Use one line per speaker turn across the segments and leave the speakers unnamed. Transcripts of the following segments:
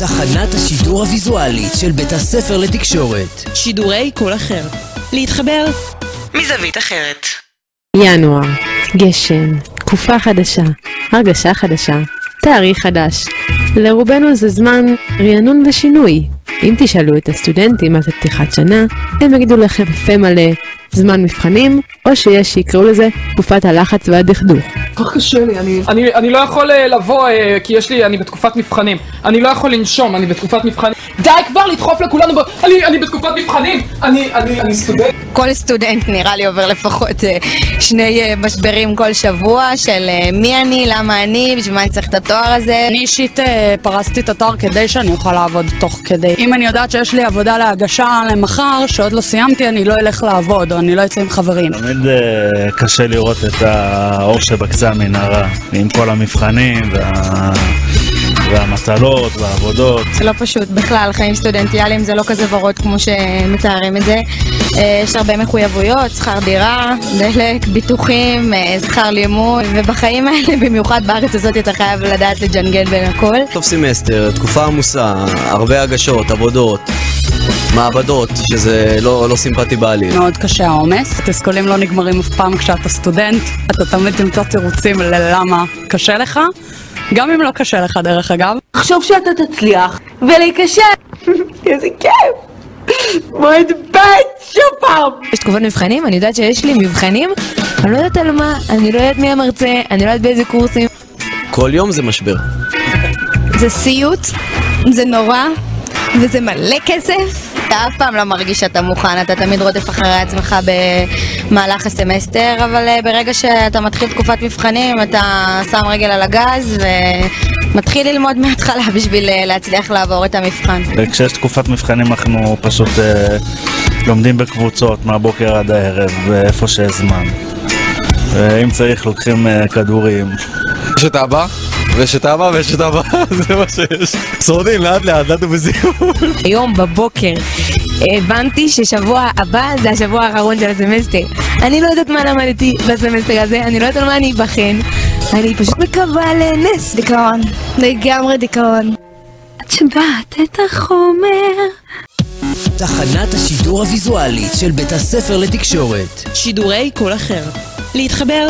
תחנת השידור הוויזואלית של בית הספר לתקשורת.
שידורי קול אחר. להתחבר מזווית אחרת.
ינואר, גשם, תקופה חדשה, הרגשה חדשה, תאריך חדש. לרובנו זה זמן רענון ושינוי. אם תשאלו את הסטודנטים מה זה פתיחת שנה, הם יגידו לכם בפה מלא זמן מבחנים, או שיש שיקראו לזה תקופת הלחץ והדכדוך.
כך קשה לי, אני, אני, אני לא יכול uh, לבוא uh, כי יש לי, אני בתקופת מבחנים. אני לא יכול לנשום, אני בתקופת מבחנים. די כבר לדחוף לכולנו, ב... אני, אני בתקופת מבחנים! אני, אני, אני סטודנט.
כל סטודנט נראה לי עובר לפחות uh, שני uh, משברים כל שבוע של uh, מי אני, למה אני, בשביל מה אני צריך את התואר הזה.
אני אישית פרסתי את התואר כדי שאני אוכל לעבוד תוך כדי. אם אני יודעת שיש לי עבודה להגשה למחר, שעוד לא סיימתי, אני לא אלך לעבוד, או אני לא אצא עם חברים.
תמיד קשה לראות את האור שבקצה המנהרה, עם כל המבחנים וה... והמטלות והעבודות.
זה לא פשוט בכלל, חיים סטודנטיאליים זה לא כזה ורוד כמו שמתארים את זה. אה, יש הרבה מחויבויות, שכר דירה, דלק, ביטוחים, אה, שכר לימוד, ובחיים האלה, במיוחד בארץ הזאת, אתה חייב לדעת לג'נגל בין הכל.
סוף סמסטר, תקופה עמוסה, הרבה הגשות, עבודות. מעבדות, שזה לא, לא סימפטי בעליל.
מאוד קשה העומס, תסכולים לא נגמרים אף פעם כשאתה סטודנט, אתה תמיד תמצא תירוצים ללמה קשה לך, גם אם לא קשה לך דרך אגב.
חשוב שאתה תצליח, ולהיכשל, איזה כיף! מועד ב' שוב פעם!
יש תקופות מבחנים, אני יודעת שיש לי מבחנים, אני לא יודעת על מה, אני לא יודעת מי המרצה, אני לא יודעת באיזה קורסים.
כל יום זה משבר.
זה סיוט, זה נורא, וזה מלא כסף. אתה אף פעם לא מרגיש שאתה מוכן, אתה תמיד רודף אחרי עצמך במהלך הסמסטר, אבל אה, ברגע שאתה מתחיל תקופת מבחנים, אתה שם רגל על הגז ומתחיל ללמוד מההתחלה בשביל אה, להצליח לעבור את המבחן.
וכשיש תקופת מבחנים אנחנו פשוט אה, לומדים בקבוצות מהבוקר עד הערב, איפה שיש זמן. ואם צריך לוקחים כדורים.
יש את אבא, ויש את אבא, ויש את אבא, זה מה שיש. שורדים לאט לאט, לאט ובזיכוי.
היום בבוקר הבנתי ששבוע הבא זה השבוע האחרון של הסמסטר. אני לא יודעת מה למדתי בסמסטר הזה, אני לא יודעת על מה אני אבחן. אני פשוט מקווה לנס.
דיכאון, לגמרי דיכאון.
את שבעת את החומר.
תחנת השידור הוויזואלית של בית הספר לתקשורת.
שידורי קול אחר. להתחבר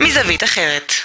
מזווית אחרת.